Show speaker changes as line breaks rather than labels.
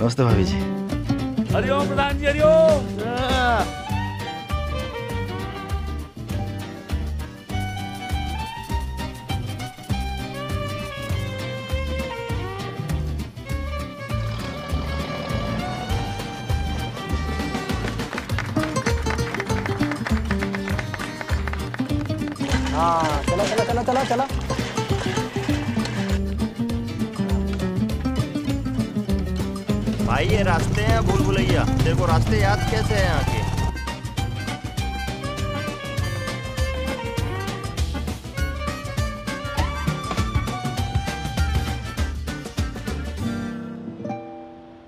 नमस्ते भाभी जी
हरिओम प्रधान जी हरिओम
हाँ चला चला चला चला चला
भाई ये रास्ते हैं भूल भुलैया तेरे को रास्ते याद कैसे हैं यहाँ के